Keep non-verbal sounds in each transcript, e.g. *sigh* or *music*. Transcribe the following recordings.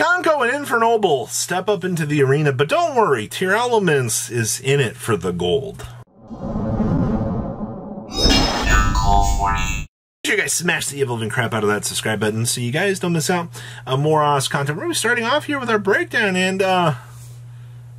Gonko and Infernoble step up into the arena, but don't worry, Tearlaments is in it for the gold. Make sure you guys smash the evil crap out of that subscribe button so you guys don't miss out on more Oz content. We're starting off here with our breakdown, and uh,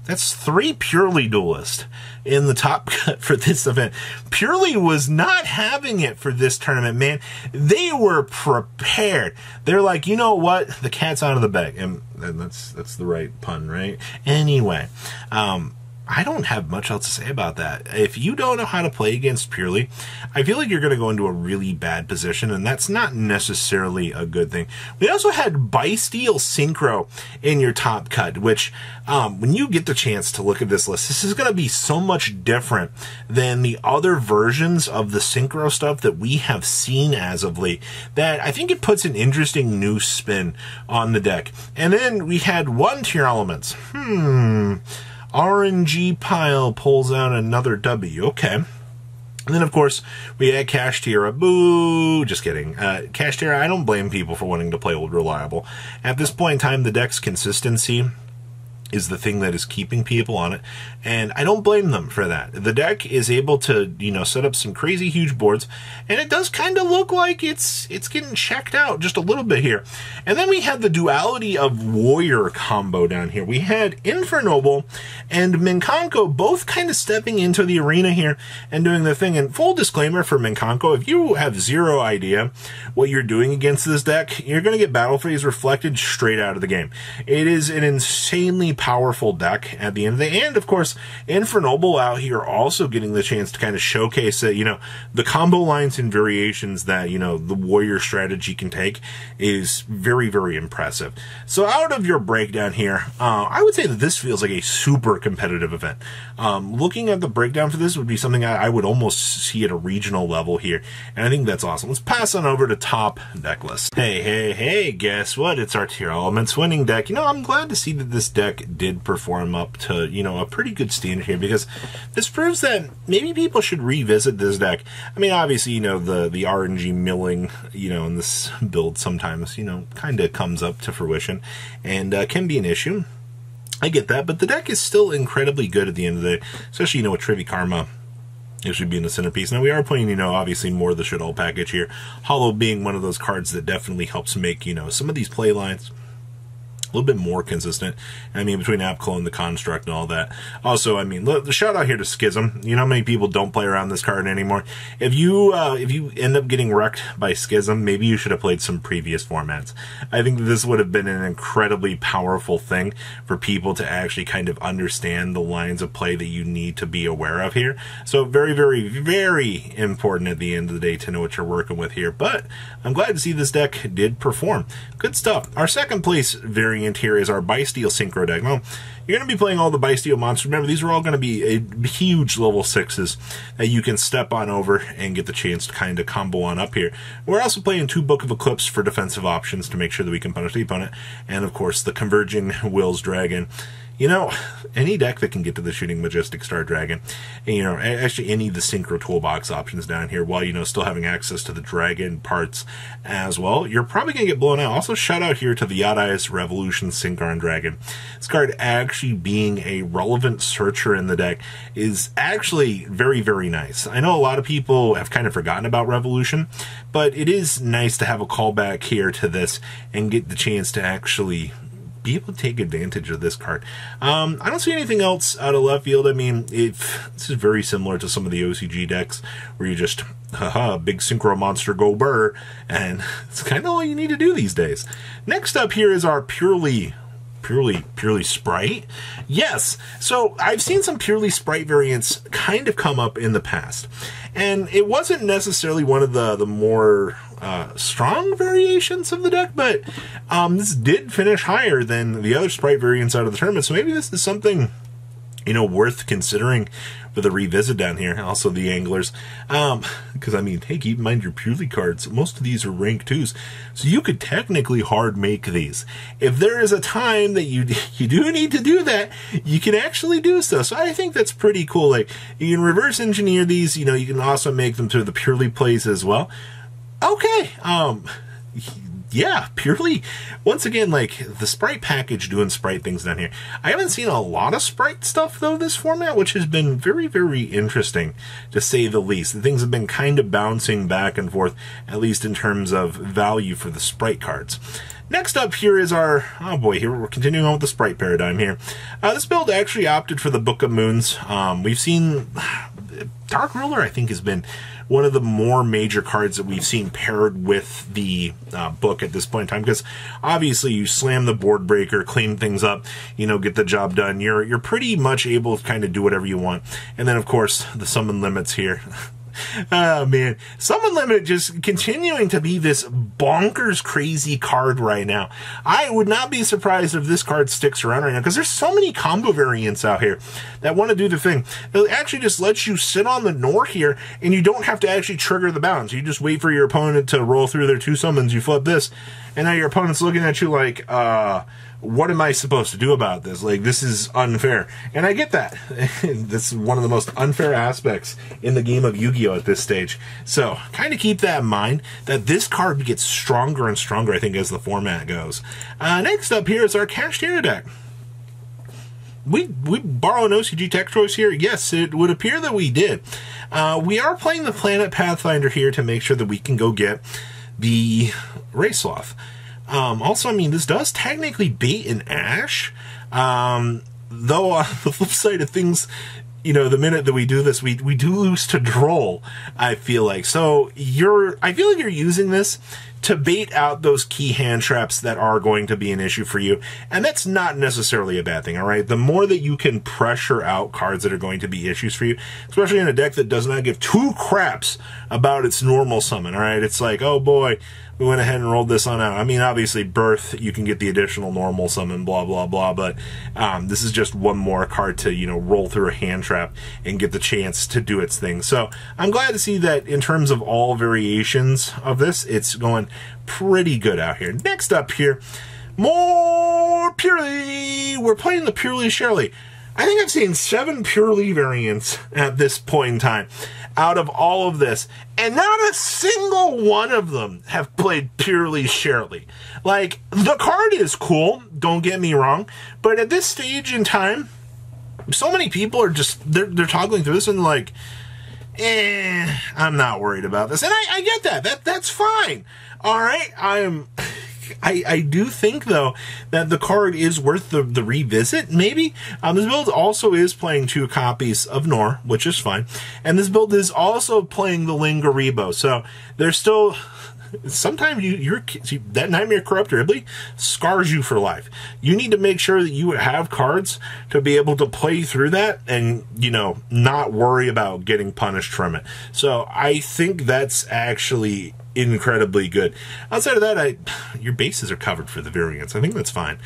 that's three Purrely Duelist in the top *laughs* cut for this event. Purrely was not having it for this tournament, man. They were prepared. They're like, you know what? The cat's out of the bag. And, and that's, that's the right pun, right? Anyway, um, I don't have much else to say about that. If you don't know how to play against Purrely, I feel like you're going to go into a really bad position, and that's not necessarily a good thing. We also had Bystial Synchro in your top cut, which, um, when you get the chance to look at this list, this is going to be so much different than the other versions of the Synchro stuff that we have seen as of late, that I think it puts an interesting new spin on the deck. And then we had one Tearlaments. Hmm. RNG Pile pulls out another W. Okay. And then, of course, we add had Kashtira. Boo! Just kidding. Uh, Kashtira, I don't blame people for wanting to play Old Reliable. At this point in time, the deck's consistency is the thing that is keeping people on it. And I don't blame them for that. The deck is able to, you know, set up some crazy huge boards, and it does kind of look like it's it's getting checked out just a little bit here. And then we had the duality of warrior combo down here. We had Infernoble and Minkanko both kind of stepping into the arena here and doing their thing. And full disclaimer for Minkanko, if you have zero idea what you're doing against this deck, you're going to get battle phase reflected straight out of the game. It is an insanely powerful deck at the end of the day. And of course, Infernoble out here also getting the chance to kind of showcase that, you know, the combo lines and variations that, you know, the warrior strategy can take is very, very impressive. So out of your breakdown here, uh, I would say that this feels like a super competitive event. Um, looking at the breakdown for this would be something I, I would almost see at a regional level here. And I think that's awesome. Let's pass on over to top deck list. Hey, hey, hey, guess what? It's our Tearlaments winning deck. You know, I'm glad to see that this deck did perform up to, you know, a pretty good standard here because this proves that maybe people should revisit this deck. I mean, obviously, you know, the, the RNG milling, you know, in this *laughs* build sometimes, you know, kind of comes up to fruition and uh, can be an issue. I get that, but the deck is still incredibly good at the end of the day, especially, you know, with Trevi Karma it should be in the centerpiece. Now we are playing, you know, obviously more of the Shaddoll package here. Hollow being one of those cards that definitely helps make, you know, some of these play lines a little bit more consistent. I mean, between Apco and the Construct and all that. Also, I mean, look, the shout out here to Schism. You know how many people don't play around this card anymore? If you, uh, if you end up getting wrecked by Schism, maybe you should have played some previous formats. I think this would have been an incredibly powerful thing for people to actually kind of understand the lines of play that you need to be aware of here. So very, very, very important at the end of the day to know what you're working with here. But I'm glad to see this deck did perform. Good stuff. Our second place variant variant here is our Bystial Synchro deck. Well, you're going to be playing all the Bystial monsters. Remember, these are all going to be a huge level 6s that you can step on over and get the chance to kind of combo on up here. We're also playing two Book of Eclipse for defensive options to make sure that we can punish the opponent. And, of course, the Converging *laughs* Wills Dragon you know, any deck that can get to the shooting Majestic Star Dragon, and, you know, actually any of the Synchro Toolbox options down here, while, you know, still having access to the Dragon parts as well, you're probably going to get blown out. Also, shout out here to the Yadai's Revolution Synchron Dragon. This card actually being a relevant searcher in the deck is actually very, very nice. I know a lot of people have kind of forgotten about Revolution, but it is nice to have a callback here to this and get the chance to actually be able to take advantage of this card. Um, I don't see anything else out of left field. I mean, if this is very similar to some of the OCG decks where you just, haha, big synchro monster go burr, and *laughs* it's kind of all you need to do these days. Next up here is our Purrely Purrely Purrely Spright? Yes. So i've seen some Purrely Spright variants kind of come up in the past. And it wasn't necessarily one of the the more uh, strong variations of the deck, but um, this did finish higher than the other Spright variants out of the tournament. So maybe this is something you know worth considering for the revisit down here. Also the anglers, um, because I mean, hey, keep in mind your Purrely cards. Most of these are rank twos, so you could technically hard make these. If there is a time that you *laughs* you do need to do that, you can actually do so. So I think that's pretty cool. Like you can reverse engineer these. You know, you can also make them to the Purrely plays as well okay. Um, yeah, Purrely, once again, like the Spright package doing Spright things down here. I haven't seen a lot of Spright stuff, though, this format, which has been very, very interesting, to say the least. Things have been kind of bouncing back and forth, at least in terms of value for the Spright cards. Next up here is our, oh boy, here we're continuing on with the Spright paradigm here. Uh, this build actually opted for the Book of Moons. Um, we've seen, Dark Ruler I think has been one of the more major cards that we've seen paired with the uh, book at this point in time because obviously you slam the board breaker, clean things up, you know, get the job done. You're you're pretty much able to kind of do whatever you want. And then of course the summon limits here. *laughs* oh man, Summon Limited just continuing to be this bonkers crazy card right now. I would not be surprised if this card sticks around right now because there's so many combo variants out here that want to do the thing. It actually just lets you sit on the Nor here and you don't have to actually trigger the bounce. You just wait for your opponent to roll through their two summons, you flip this, and now your opponent's looking at you like, uh, what am I supposed to do about this? Like, this is unfair. And I get that. *laughs* this is one of the most unfair aspects in the game of Yu Gi Oh! at this stage. So, kind of keep that in mind that this card gets stronger and stronger, I think, as the format goes. Uh, next up here is our Kashtira deck. We, we borrow an OCG tech choice here? Yes, it would appear that we did. Uh, we are playing the Planet Pathfinder here to make sure that we can go get the Raysloth. Um, also, I mean, this does technically bait an Ash. Um, though on *laughs* the flip side of things, you know, the minute that we do this, we we do lose to Droll. I feel like so you're. I feel like you're using this to bait out those key hand traps that are going to be an issue for you, and that's not necessarily a bad thing. All right, the more that you can pressure out cards that are going to be issues for you, especially in a deck that does not give two craps about its normal summon. All right, it's like, oh boy, we went ahead and rolled this on out. I mean, obviously, birth, you can get the additional normal summon, blah, blah, blah, but um, this is just one more card to, you know, roll through a hand trap and get the chance to do its thing. So I'm glad to see that in terms of all variations of this, it's going pretty good out here. Next up here, more Purrely! We're playing the Purrely Sharely. I think I've seen seven Purrely variants at this point in time out of all of this, and not a single one of them have played Purrely Sharely. Like, the card is cool, don't get me wrong, but at this stage in time, so many people are just, they're, they're toggling through this and like, eh, I'm not worried about this. And I, I get that. That That's fine. All right. I'm. I, I do think though that the card is worth the, the revisit. Maybe um, this build also is playing two copies of Nor, which is fine, and this build is also playing the Linkuriboh. So there's still sometimes you you're that nightmare corrupt Ridley scars you for life. You need to make sure that you have cards to be able to play through that and you know not worry about getting punished from it. So I think that's actually incredibly good. Outside of that, I your bases are covered for the variants. I think that's fine.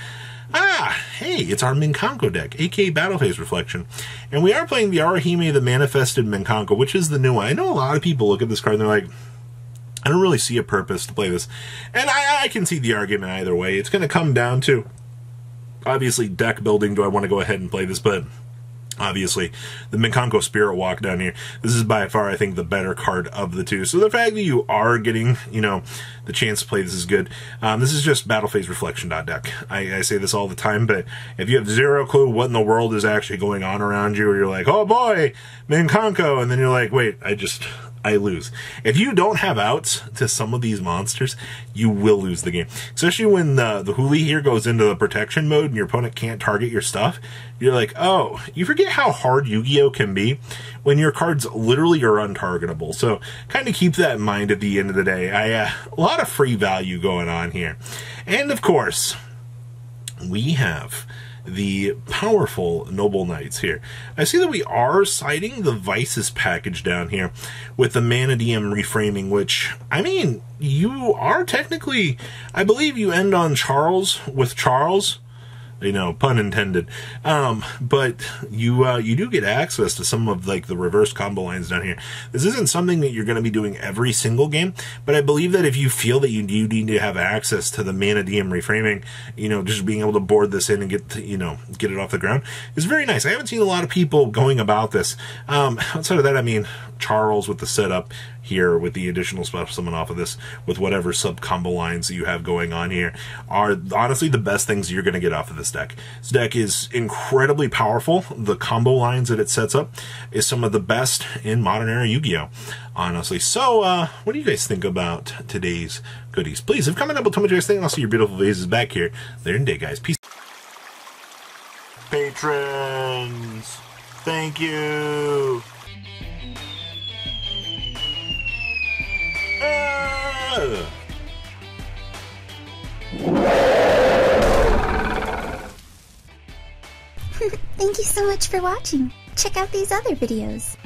Ah, hey, it's our Minkanko deck, aka Battle Phase Reflection. And we are playing the Arahime the Manifested Minkanko, which is the new one. I know a lot of people look at this card and they're like, I don't really see a purpose to play this. And I, I can see the argument either way. It's going to come down to, obviously, deck building. Do I want to go ahead and play this? But obviously the Minkanko Spirit Walk down here. This is by far, I think, the better card of the two. So the fact that you are getting, you know, the chance to play this is good. Um, this is just Battle Phase Reflection Dot deck. I, I, say this all the time, but if you have zero clue what in the world is actually going on around you, or you're like, oh boy, Minkanko, and then you're like, wait, I just I lose. If you don't have outs to some of these monsters, you will lose the game. Especially when the, the Huli here goes into the protection mode and your opponent can't target your stuff. You're like, oh, you forget how hard Yu-Gi-Oh! can be when your cards literally are untargetable. So kind of keep that in mind at the end of the day. I uh, A lot of free value going on here. And of course, we have the powerful Noble Knights here. I see that we are citing the Vices package down here with the Mannadium reframing, which, I mean, you are technically, I believe you end on Charles with Charles you know, pun intended. Um, but you uh, you do get access to some of like the reverse combo lines down here. This isn't something that you're going to be doing every single game, but I believe that if you feel that you do need to have access to the Mannadium reframing, you know, just being able to board this in and get to, you know get it off the ground is very nice. I haven't seen a lot of people going about this. Um, outside of that, I mean, Charles with the setup here with the additional special summon off of this, with whatever sub combo lines that you have going on here, are honestly the best things you're going to get off of this deck. This deck is incredibly powerful. The combo lines that it sets up is some of the best in modern era Yu-Gi-Oh! Honestly. So, uh, what do you guys think about today's goodies? Please, if comment down tell me what you guys think. I'll see your beautiful faces back here. There in day, guys. Peace. Patrons, thank you. Thank you so much for watching. Check out these other videos.